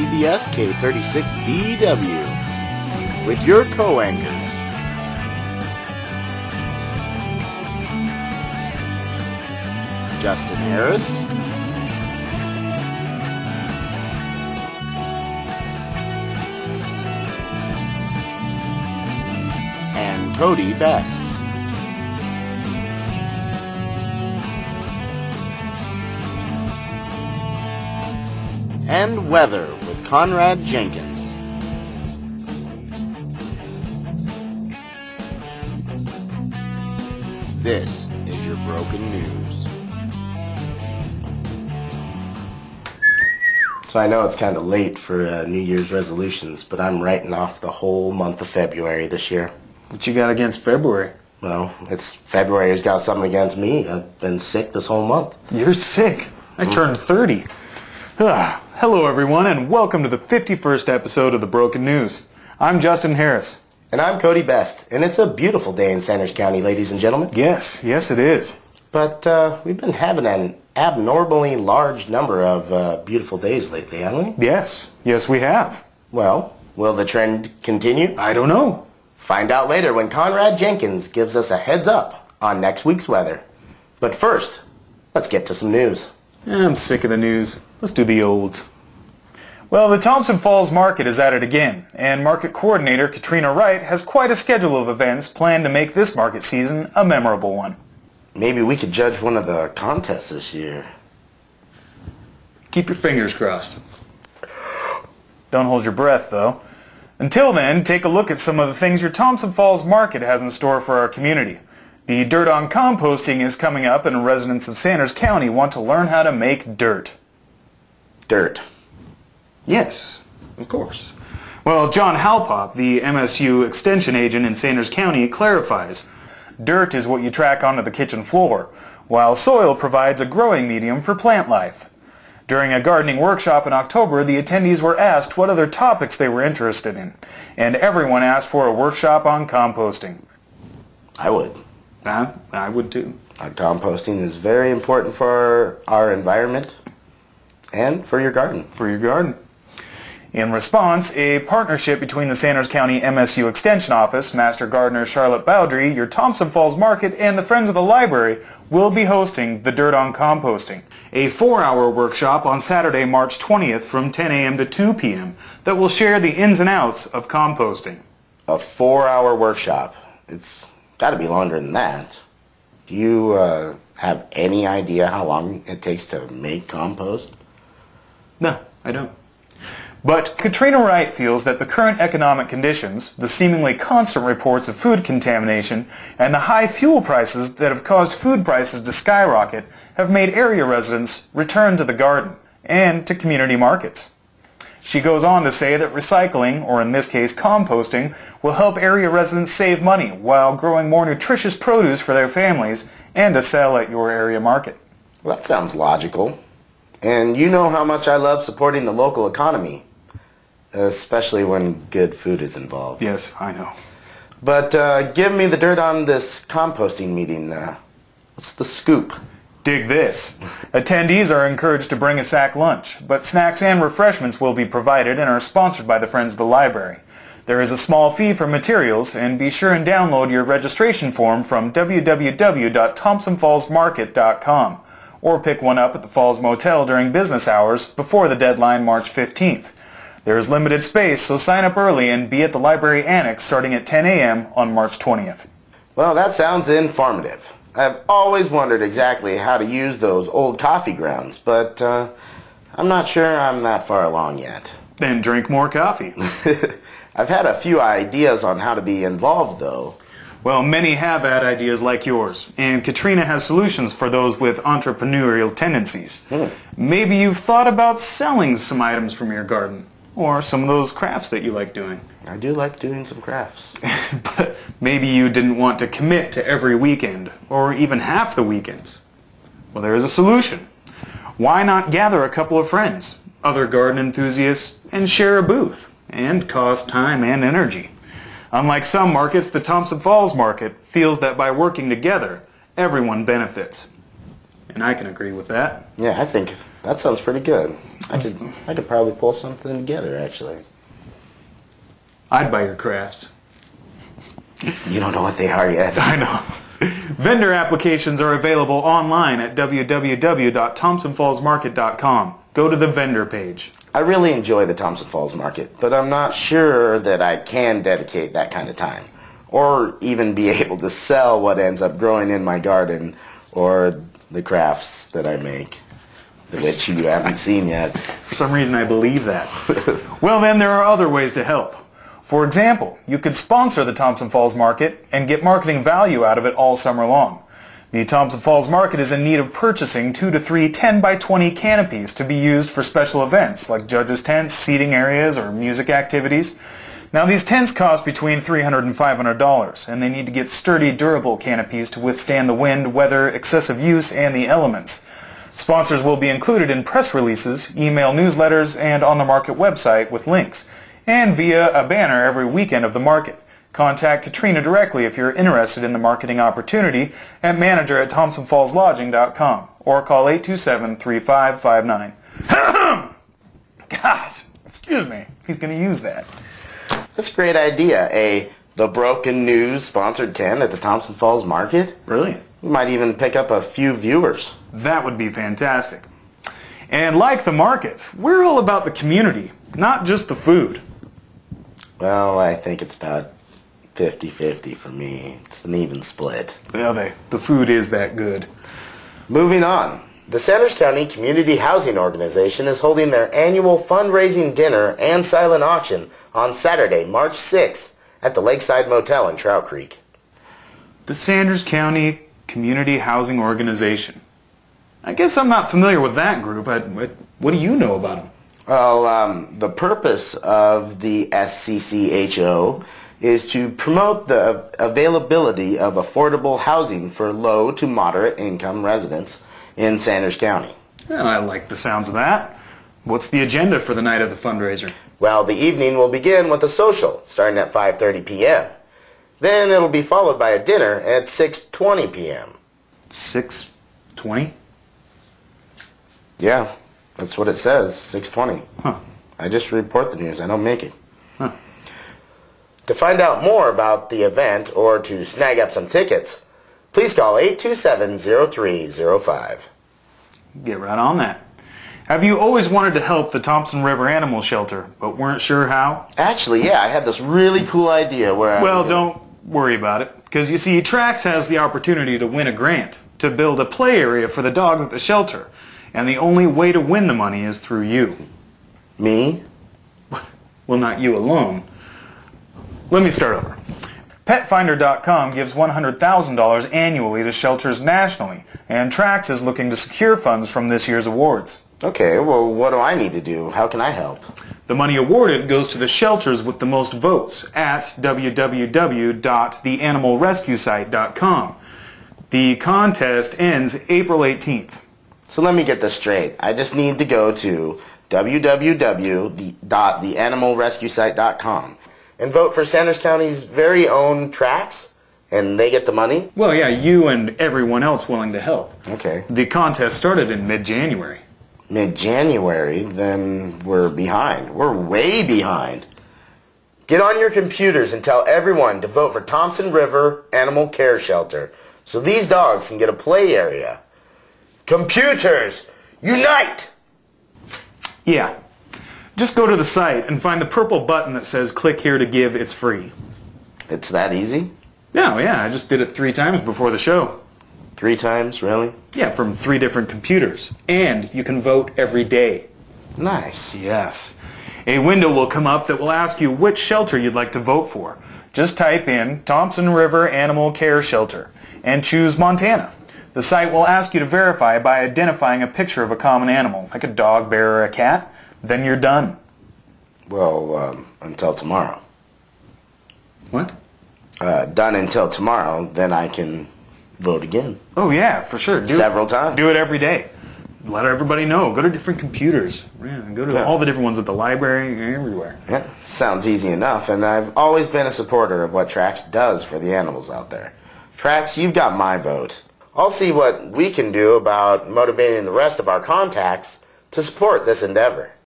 PBS K36BW with your co-anchors. Justin Harris. And Cody Best. And Weather Conrad Jenkins. This is your broken news. So I know it's kind of late for uh, New Year's resolutions, but I'm writing off the whole month of February this year. What you got against February? Well, it's February's got something against me. I've been sick this whole month. You're sick. I turned 30. Ah, hello, everyone, and welcome to the 51st episode of The Broken News. I'm Justin Harris. And I'm Cody Best, and it's a beautiful day in Sanders County, ladies and gentlemen. Yes, yes, it is. But uh, we've been having an abnormally large number of uh, beautiful days lately, haven't we? Yes, yes, we have. Well, will the trend continue? I don't know. Find out later when Conrad Jenkins gives us a heads up on next week's weather. But first, let's get to some news. I'm sick of the news. Let's do the olds. Well, the Thompson Falls Market is at it again, and market coordinator Katrina Wright has quite a schedule of events planned to make this market season a memorable one. Maybe we could judge one of the contests this year. Keep your fingers crossed. Don't hold your breath, though. Until then, take a look at some of the things your Thompson Falls Market has in store for our community. The Dirt on Composting is coming up, and residents of Sanders County want to learn how to make dirt. Dirt. Yes, of course. Well, John Halpop, the MSU extension agent in Sanders County, clarifies. Dirt is what you track onto the kitchen floor, while soil provides a growing medium for plant life. During a gardening workshop in October, the attendees were asked what other topics they were interested in, and everyone asked for a workshop on composting. I would. I, I would too. Uh, composting is very important for our, our environment and for your garden. For your garden. In response, a partnership between the Sanders County MSU Extension Office, Master Gardener Charlotte Bowdry, your Thompson Falls Market, and the Friends of the Library will be hosting the Dirt on Composting, a four-hour workshop on Saturday, March 20th from 10 a.m. to 2 p.m. that will share the ins and outs of composting. A four-hour workshop. It's got to be longer than that. Do you uh, have any idea how long it takes to make compost? No, I don't. But Katrina Wright feels that the current economic conditions, the seemingly constant reports of food contamination, and the high fuel prices that have caused food prices to skyrocket have made area residents return to the garden and to community markets. She goes on to say that recycling, or in this case composting, will help area residents save money while growing more nutritious produce for their families and to sell at your area market. Well, that sounds logical. And you know how much I love supporting the local economy, especially when good food is involved. Yes, I know. But uh, give me the dirt on this composting meeting. Uh, what's the scoop? Dig this. Attendees are encouraged to bring a sack lunch, but snacks and refreshments will be provided and are sponsored by the Friends of the Library. There is a small fee for materials, and be sure and download your registration form from www.thompsonfallsmarket.com or pick one up at the Falls Motel during business hours before the deadline March 15th. There is limited space, so sign up early and be at the library annex starting at 10 a.m. on March 20th. Well, that sounds informative. I've always wondered exactly how to use those old coffee grounds, but uh, I'm not sure I'm that far along yet. Then drink more coffee. I've had a few ideas on how to be involved, though. Well, many have had ideas like yours, and Katrina has solutions for those with entrepreneurial tendencies. Hmm. Maybe you've thought about selling some items from your garden, or some of those crafts that you like doing. I do like doing some crafts. but maybe you didn't want to commit to every weekend, or even half the weekends. Well, there is a solution. Why not gather a couple of friends, other garden enthusiasts, and share a booth, and cost time and energy? Unlike some markets, the Thompson Falls market feels that by working together, everyone benefits. And I can agree with that. Yeah, I think That sounds pretty good. I could mm-hmm. I could probably pull something together actually. I'd buy your crafts. You don't know what they are yet. I know. Vendor applications are available online at www.thompsonfallsmarket.com. Go to the vendor page. I really enjoy the Thompson Falls Market, but I'm not sure that I can dedicate that kind of time. Or even be able to sell what ends up growing in my garden or the crafts that I make, which you haven't seen yet. For some reason, I believe that. well, then, there are other ways to help. For example, you could sponsor the Thompson Falls Market and get marketing value out of it all summer long. The Thompson Falls Market is in need of purchasing two to three 10 by 20 canopies to be used for special events like judges' tents, seating areas, or music activities. Now these tents cost between $300 and $500 and they need to get sturdy, durable canopies to withstand the wind, weather, excessive use, and the elements. Sponsors will be included in press releases, email newsletters, and on the market website with links, and via a banner every weekend of the market. Contact Katrina directly if you're interested in the marketing opportunity at manager at thompsonfallslodging.com or call 827-3559. Gosh, excuse me. He's going to use that. That's a great idea. A The Broken News sponsored 10 at the Thompson Falls Market. Brilliant. We might even pick up a few viewers. That would be fantastic. And like the market, we're all about the community, not just the food. Well, I think it's about 50-50 for me. It's an even split. Yeah, they, the food is that good. Moving on. The Sanders County Community Housing Organization is holding their annual fundraising dinner and silent auction on Saturday, March 6th at the Lakeside Motel in Trout Creek. The Sanders County Community Housing Organization. I guess I'm not familiar with that group. I, what, what do you know about them? Well, um, the purpose of the SCCHO is to promote the availability of affordable housing for low to moderate income residents in Sanders County. Well, I like the sounds of that. What's the agenda for the night of the fundraiser? Well, the evening will begin with a social starting at 5:30 p.m. Then it'll be followed by a dinner at 6:20 p.m. 620? Yeah, that's what it says, 6:20. Huh. I just report the news. I don't make it. Huh. To find out more about the event or to snag up some tickets, please call 827-0305. Get right on that. Have you always wanted to help the Thompson River Animal Shelter, but weren't sure how? Actually, yeah, I had this really cool idea where I Well, don't worry about it, because you see, TRACS has the opportunity to win a grant to build a play area for the dogs at the shelter, and the only way to win the money is through you. Me? Well, not you alone. Let me start over. PetFinder.com gives $100,000 annually to shelters nationally, and TRACS is looking to secure funds from this year's awards. Okay, well, what do I need to do? How can I help? The money awarded goes to the shelters with the most votes at www.theanimalrescuesite.com. The contest ends April 18th. So let me get this straight. I just need to go to www.theanimalrescuesite.com and vote for Sanders County's very own TRACS, and they get the money? Well, yeah, you and everyone else willing to help. Okay. The contest started in mid-January. Mid-January, then we're behind. We're way behind. Get on your computers and tell everyone to vote for Thompson River Animal Care Shelter so these dogs can get a play area. Computers, unite! Yeah. Just go to the site and find the purple button that says click here to give, it's free. It's that easy? No, yeah, I just did it three times before the show. Three times, really? Yeah, from three different computers. And you can vote every day. Nice. Yes. A window will come up that will ask you which shelter you'd like to vote for. Just type in Thompson River Animal Care Shelter and choose Montana. The site will ask you to verify by identifying a picture of a common animal, like a dog, bear, or a cat. Then you're done. Well, um, until tomorrow. What? Uh, done until tomorrow, then I can vote again. Oh yeah, for sure. Do Several it, times. Do it every day. Let everybody know. Go to different computers. Yeah, go to Yeah. all the different ones at the library, everywhere. Yeah, sounds easy enough, and I've always been a supporter of what TRACS does for the animals out there. TRACS, you've got my vote. I'll see what we can do about motivating the rest of our contacts to support this endeavor.